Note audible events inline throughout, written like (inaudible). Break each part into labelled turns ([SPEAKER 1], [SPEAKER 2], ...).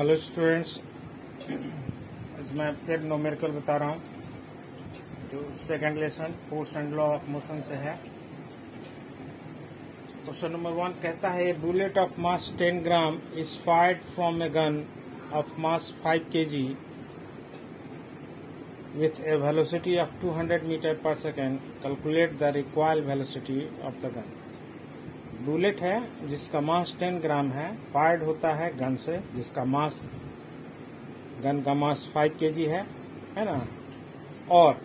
[SPEAKER 1] Hello students, आज मैं फिर नोमेरिकल बता रहा हूँ, जो second lesson force and law of motion से है। क्वेश्चन नंबर वन कहता है bullet of mass 10 gram is fired from a gun of mass 5 KG with a velocity of 200 meter per second. Calculate the required velocity of the gun. Bullet है, जिसका मास 10 ग्राम है। Fired होता है gun से, जिसका mass, gun का मास 5 KG है है ना? और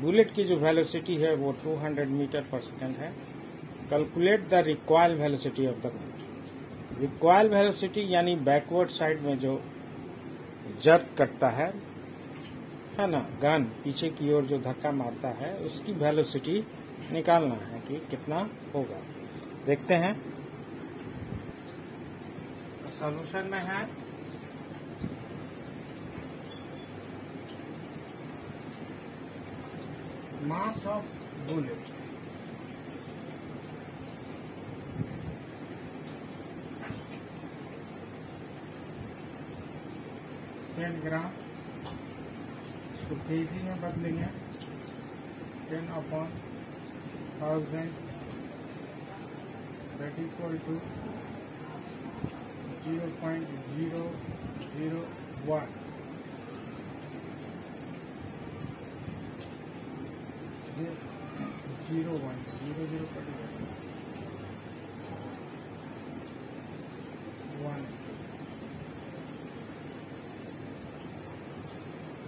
[SPEAKER 1] बुलेट की जो वेलोसिटी है, वो 200 मीटर पर सेकेंड है। Calculate the required velocity of the gun required velocity यानी बैकवर्ड साइड में जो जर्क करता है है ना? गन पीछे की ओर जो धक्का मारता है, उसकी वेलोसिटी निकालना है कि कितना होगा। देखते हैं। सॉल्यूशन में है। Mass of bullet ten gram इसको केजी में बदलेंगे। Ten upon thousand that equal to 0.001 this zero one zero zero one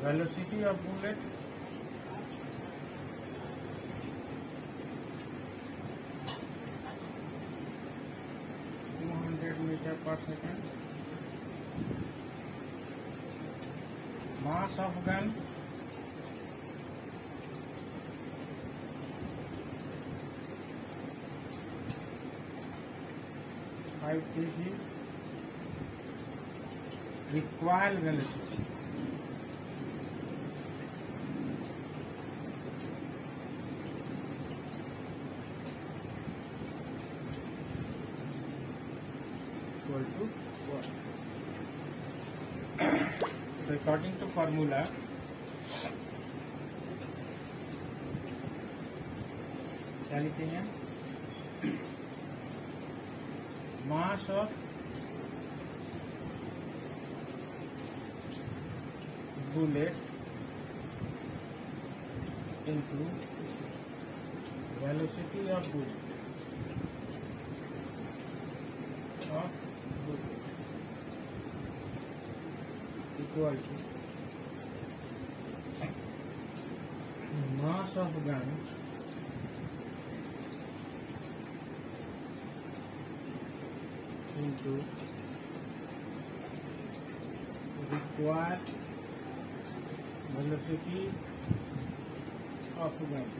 [SPEAKER 1] velocity of bullet meter per second. Mass of gun five kg. Required velocity. equal to 1. So according to formula, क्या लिखेंगे mass of bullet into velocity of bullet of equal to mass of gun into required velocity of gun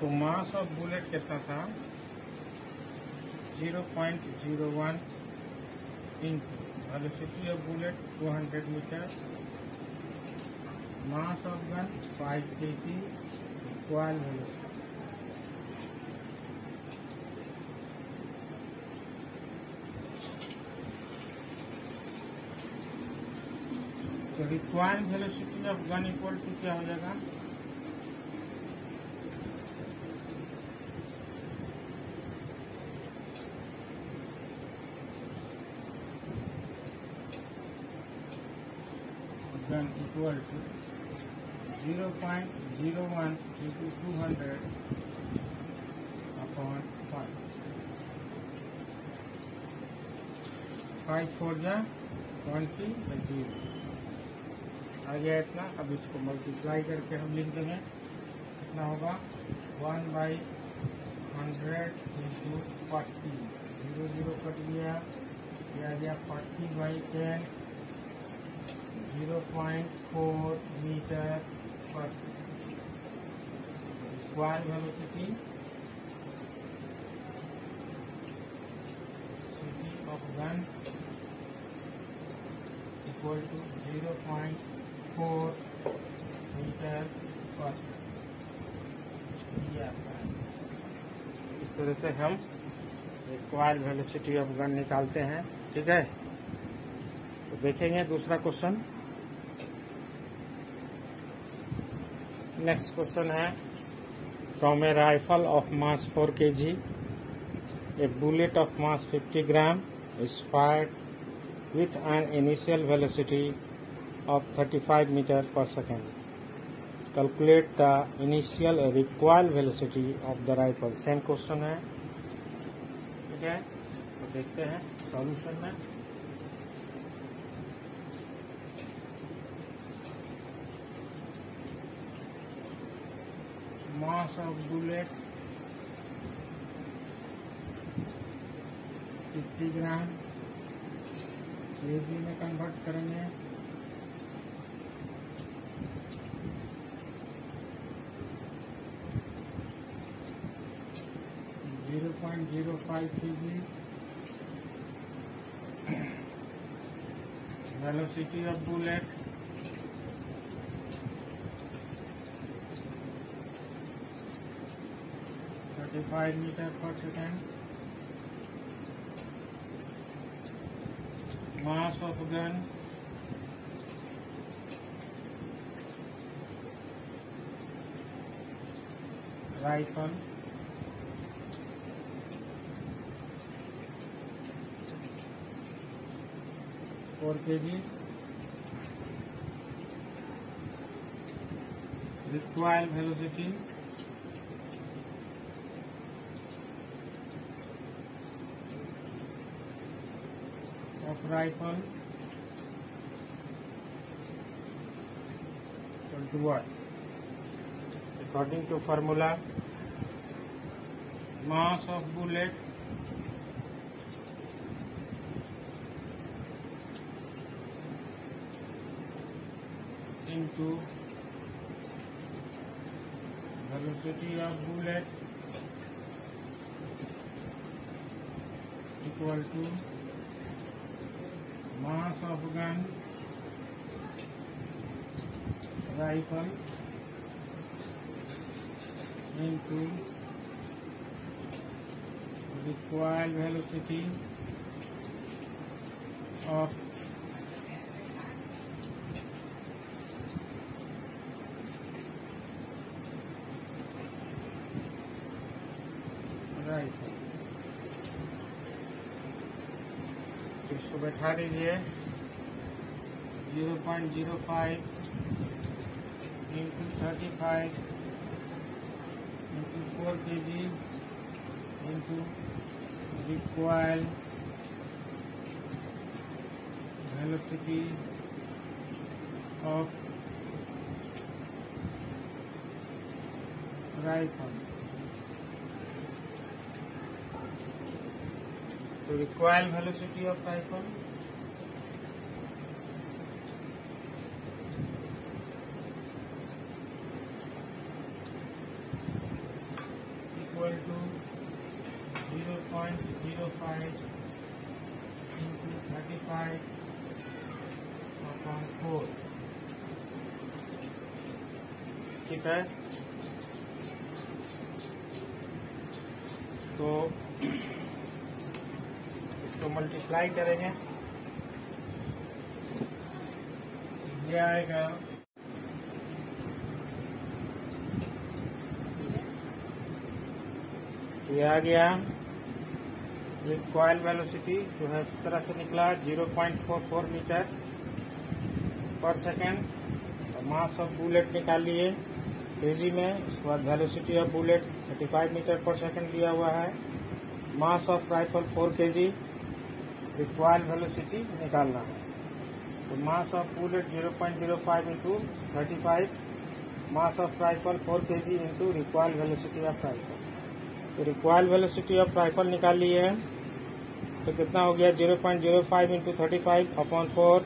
[SPEAKER 1] तो mass of bullet कितना था 0.01 into velocity of bullet 200 meter mass of gun 5 kg equal velocity तो required velocity of gun equal to क्या हो जाएगा gun equal to 0.01 into 200 upon 5. 5 4 जा 20 by 0 आ गया इतना। अब इसको मल्टीप्लाई करके हम लिख देंगे कितना होगा one by hundred into forty zero zero cut गया। Forty by ten zero point four metre पर square velocity city of gun equal to zero point four metre पर इस तरह से हम रिक्वायर वेलोसिटी ऑफ़ गन निकालते हैं। ठीक है? तो देखेंगे दूसरा क्वेश्चन नेक्स्ट क्वेश्चन है from a rifle of mass four K G a bullet of mass 50 gram is fired with an initial velocity of 35 metre पर second calculate the initial require velocity of the rifle same question है. ठीक है देखते हैं solution में। Mass of bullet. 50 gram KG में convert करेंगे। Zero point zero five K G velocity of bullet thirty five metre पर second mass of gun rifle four K G required velocity. Equal to what? According to formula, mass of bullet into velocity of bullet equal to mass Afghan rifle एनफील required velocity of बैठा दीजिए zero point zero five into thirty five into four K G into recoil velocity of rifle. So recoil velocity of rifle equal to 0.05 into 35 upon 4 ठीक है? तो इसको multiply करेंगे। ये आएगा। ये आ गया। कॉयल वेलोसिटी जो है इस तरह से निकला 0.44 मीटर पर सेकेंड मास ऑफ़ बुलेट निकाल लिए। केजी में, उसके बाद वेलोसिटी ऑफ़ बुलेट 35 मीटर पर सेकेंड दिया हुआ है। Mass of rifle 4 KG required velocity निकालना है। तो mass of bullet 0.05 point zero five into thirty five mass of rifle 4 KG into required velocity of rifle तो रिक्वायर्ड वेलोसिटी ऑफ़ राइफल निकाल ली है। तो कितना हो गया? 0.05 point zero five into thirty five upon four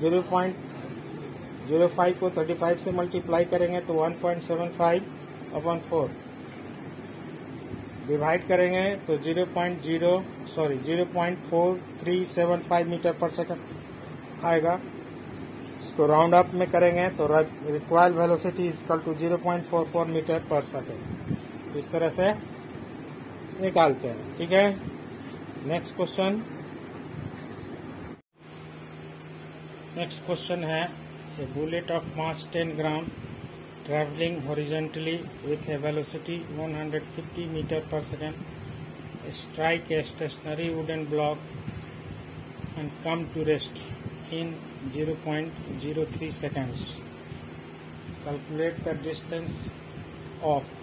[SPEAKER 1] zero point zero five को thirty five से मल्टीप्लाई करेंगे तो one point seven five upon four divide करेंगे तो zero point zero sorry zero point four three seven five metre पर second आएगा। इसको round up में करेंगे तो required velocity equal to zero point four four metre पर सेकंड इस तरह से निकालते हैं, ठीक है? नेक्स्ट क्वेश्चन नेक्स्ट क्वेश्चन है bullet of mass 10 gram travelling horizontally with a velocity 150 metre पर second strike a stationary wooden block and come to rest in 0.03 point zero three second calculate the distance of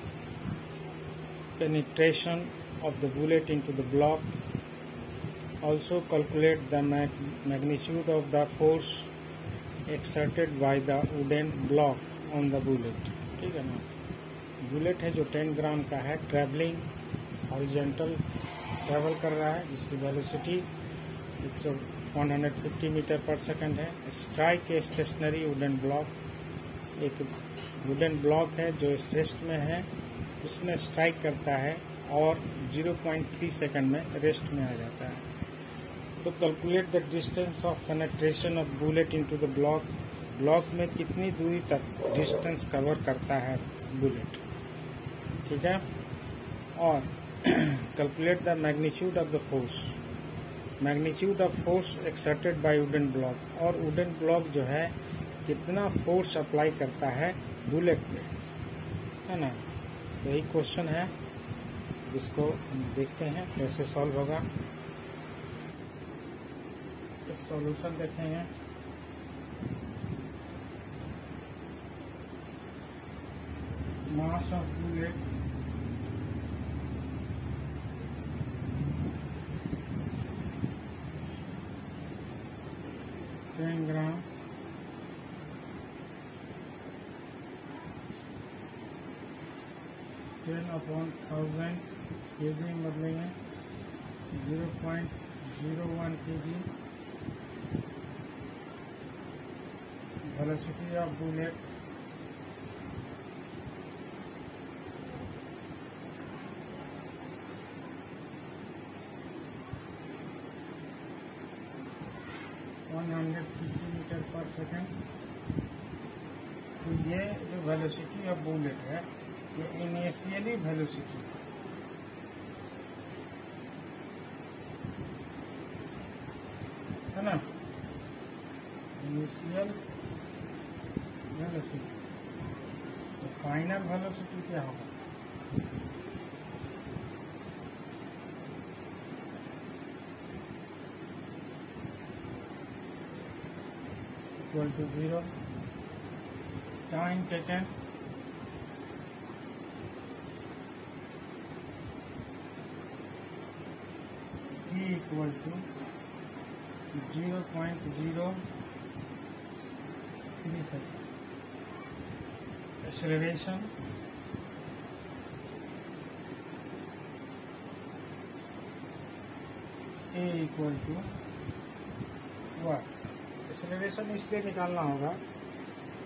[SPEAKER 1] penetration of the bullet into the block also calculate the mag- magnitude of the force exerted by the wooden block on the bullet ठीक है ना bullet है जो 10 gram का है travelling horizontal travel कर रहा है जिसकी वेलोसिटी 150 मीटर पर सेकंड है strike a stationary wooden block एक वुडन ब्लॉक है जो इस रेस्ट में है उसमें स्ट्राइक करता है और 0.3 सेकंड में रेस्ट में आ जाता है। तो calculate the distance of penetration of bullet into the block block में कितनी दूरी तक डिस्टेंस कवर करता है बुलेट ठीक है? और calculate the magnitude of the force magnitude of force exerted by wooden block और वुडन ब्लॉक जो है, कितना फोर्स अप्लाई करता है बुलेट पे। है ना? तो यही क्वेश्चन है इसको देखते हैं, कैसे सॉल्व होगा। सॉल्यूशन देखते हैं। Mass of to ten ten upon thousand K G बदलेंगे। Zero point zero one K G velocity of bullet one hundred fifty metre पर सेकेंड तो ये जो वेलोसिटी ऑफ़ बुलेट है ये इनिशियली वेलोसिटी है ना? इनिशियल वेलोसिटी तो फाइनल वेलोसिटी क्या होगा? Equal to zero. Time taken. T to zero zero zero three second acceleration. A equal to what acceleration इसलिए निकालना होगा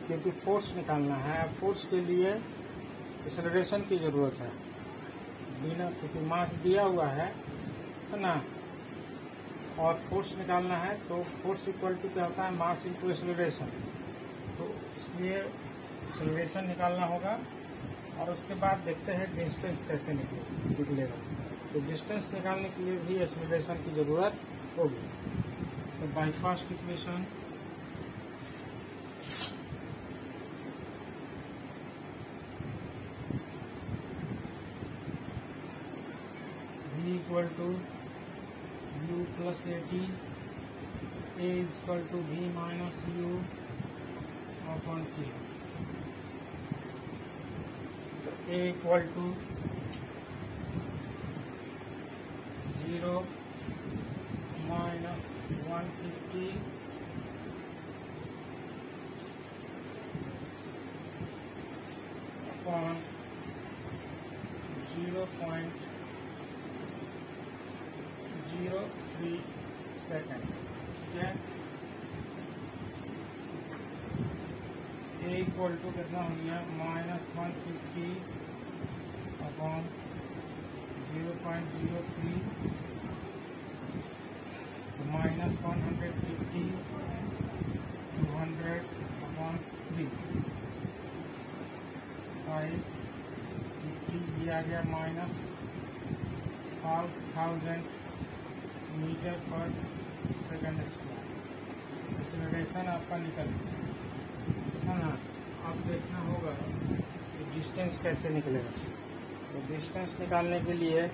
[SPEAKER 1] क्योंकि फोर्स निकालना है। फोर्स के लिए एक्सेलरेशन की ज़रूरत है। बिना क्योंकि मास दिया हुआ है ना? और फोर्स निकालना है तो फोर्स इक्वल टू क्या होता है? मास इंटू एक्सेलरेशन तो इसलिए एक्सेलरेशन निकालना होगा, और उसके बाद देखते हैं डिस्टेंस कैसे निकले, निकलेगा। तो डिस्टेंस निकालने के लिए भी एक्सेलरेशन की ज़रूरत होगी। तो by first equation to u plus at a is equal to v minus u upon t so a equal to 0 minus 150 upon 0 equal to कितना हो गया? Minus one fifty upon zero point zero three minus one hundred fifty two hundred upon three five fifty ये आ गया minus five thousand metre पर second square acceleration आपका निकल है ना अब देखना होगा कि डिस्टेंस कैसे निकलेगा। तो डिस्टेंस निकालने के लिए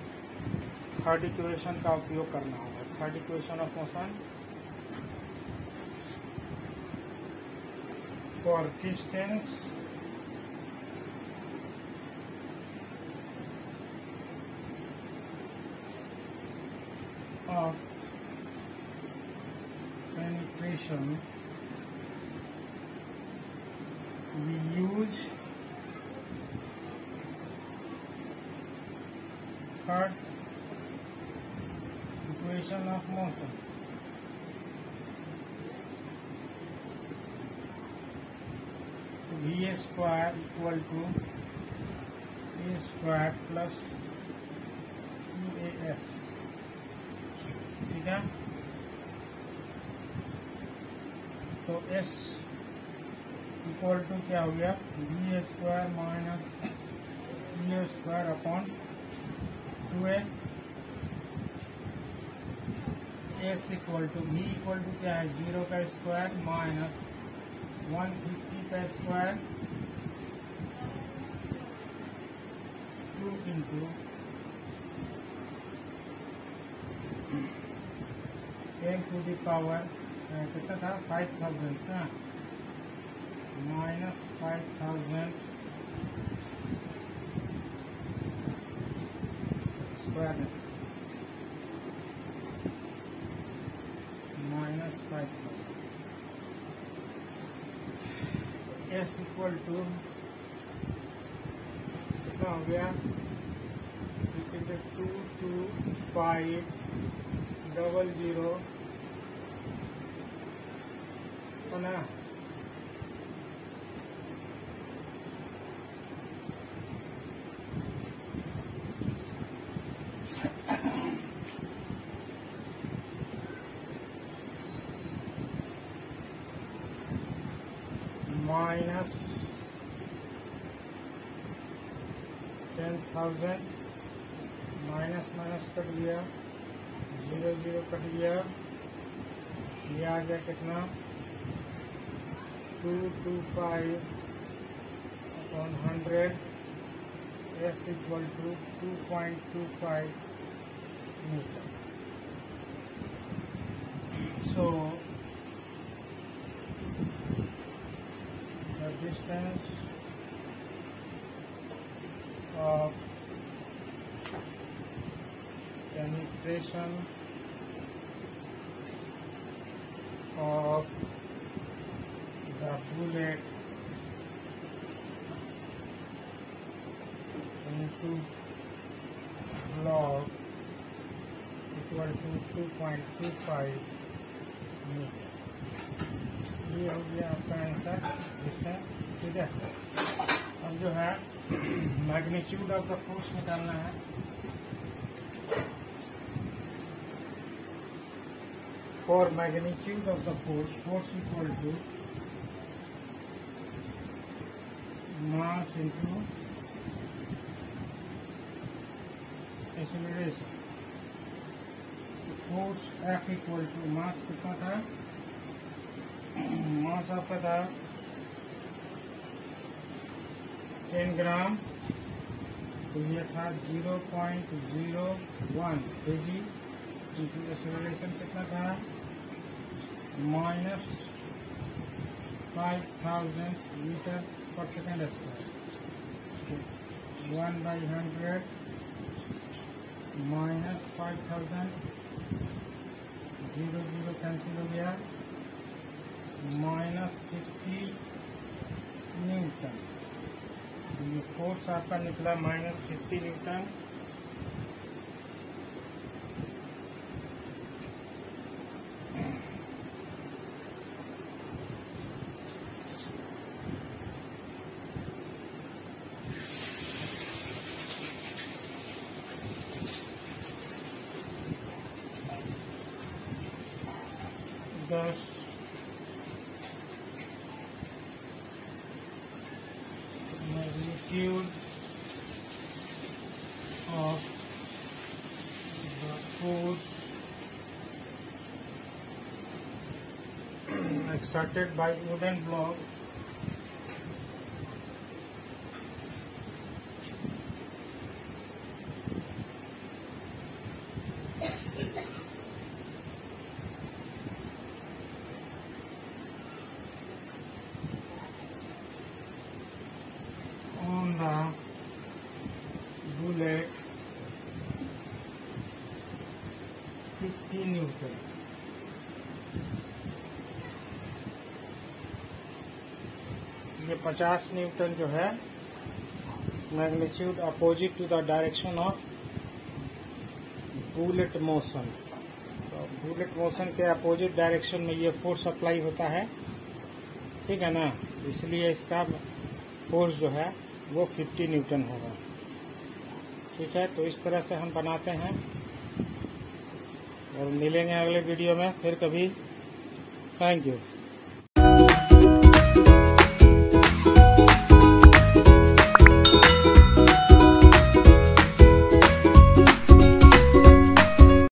[SPEAKER 1] थर्ड इक्वेशन का उपयोग करना होगा। Third equation of motion for distance of penetration use third equation of motion v square equal to a square plus 2as ठीक है तो s इक्वल टू क्या हो गया? V square minus V square upon two A S equal to V equal to क्या है? Zero का square minus one fifty का square two into ten to the power कितना था? फाइव थाउज़ेंड का minus five thousand square minus five S equal to कितना हो गया। Two two five double zero ना minus ten thousand minus minus cut गया zero zero cut गया, ये आ गया कितना? Two two five upon hundred S equal to two point two five metre so the distance of penetration of the bullet into block equal to 2.25 meter. ये हो गया आपका आंसर डिस्टेंस ठीक है अब जो है मैग्नीट्यूड ऑफ़ द फोर्स निकालना है। For magnitude of the force force equal to mass into acceleration force F equal to mass कितना था? (clears throat) मास आपका था 10 ग्राम तो ये था zero point zero one K G into acceleration कितना था? Minus five thousand metre per second square one by hundred minus five thousand zero zero cancel हो गया। माइनस फिफ्टी न्यूटन ये फोर्स आपका निकला minus fifty newton exerted by wooden block ये 50 newton जो है, magnitude opposite to the direction of bullet motion तो bullet motion के अपोजिट डायरेक्शन में ये फोर्स अप्लाई होता है। ठीक है ना? इसलिए इसका फोर्स जो है, वो 50 न्यूटन होगा। ठीक है? तो इस तरह से हम बनाते हैं। और मिलेंगे अगले वीडियो में। फिर कभी। Thank you